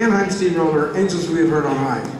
Mannheim Steamroller, Angels We Have Heard on High.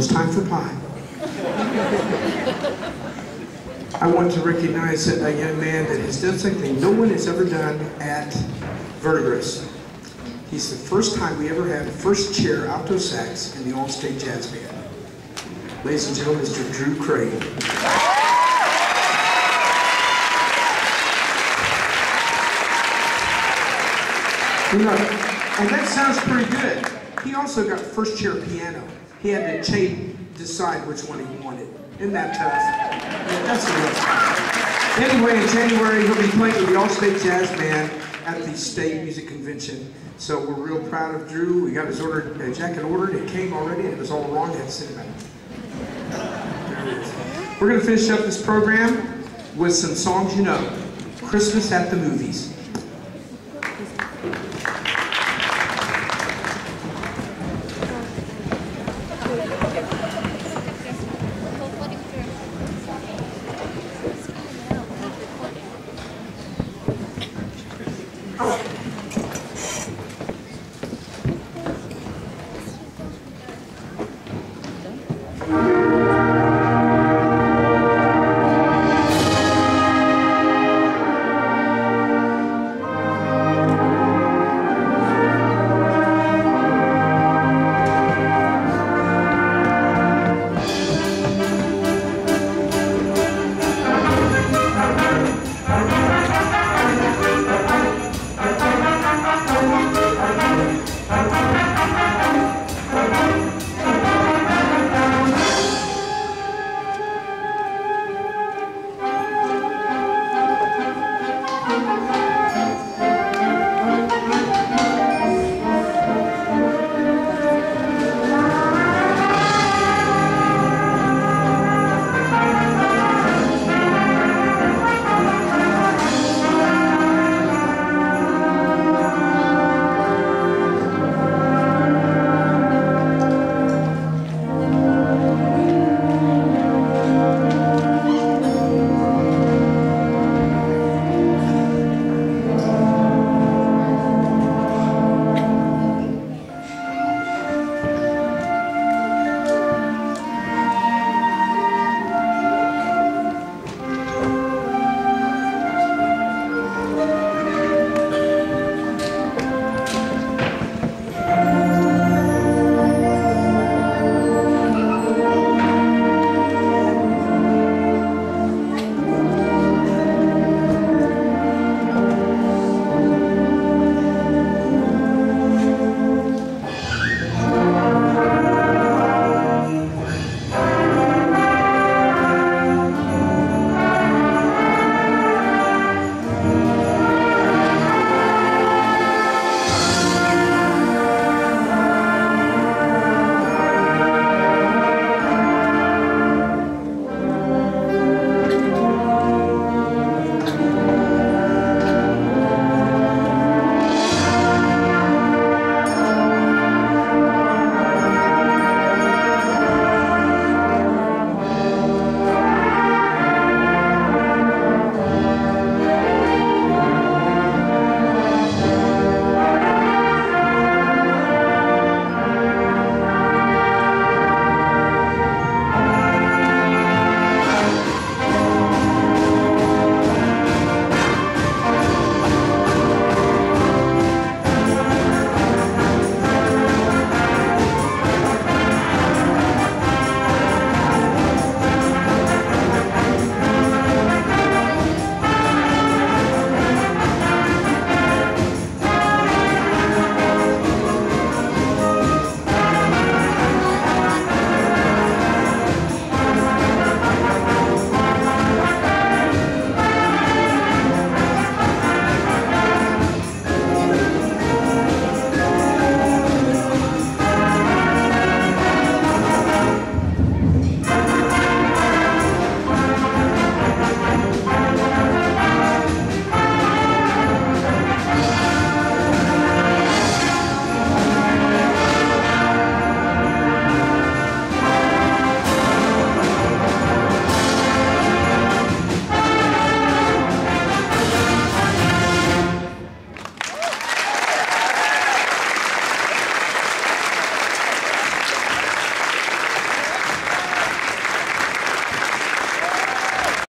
It's time for pie. I want to recognize a young man that has done something no one has ever done at Verdigris. He's the first time we ever had a first chair alto sax in the All-State Jazz Band. Ladies and gentlemen, Mr. Drew Craig. You know, and that sounds pretty good. He also got first chair piano. He had to cha- decide which one he wanted. Isn't that tough? Yeah, that's a Anyway, in January, he'll be playing with the All-State Jazz Band at the State Music Convention. So we're real proud of Drew. We got his order, uh, jacket ordered. It came already, and it was all wrong. I had it back. We're going to finish up this program with some songs you know. Christmas at the Movies.